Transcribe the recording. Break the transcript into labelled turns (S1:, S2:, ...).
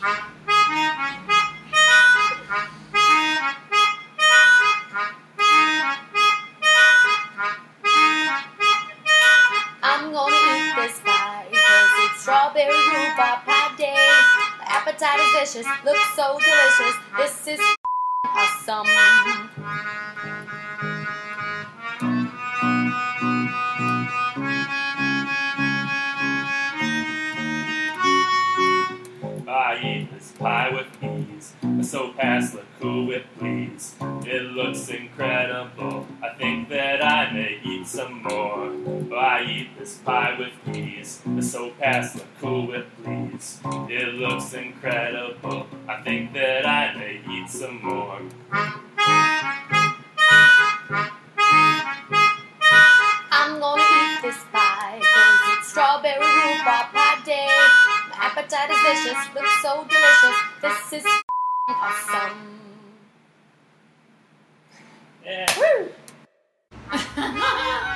S1: I'm gonna eat this pie because it's strawberry rhubarb pie day. My appetite is vicious, looks so delicious. This is awesome.
S2: Pie with ease. So pass the cool whip, please. It looks incredible. I think that I may eat some more. Oh, I eat this pie with ease. So pass the cool whip, please. It looks incredible. I think that I may eat some more.
S1: I'm gonna eat this pie because it's strawberry rhubarb pie day but is vicious, looks so delicious. This is awesome. Yeah. Woo!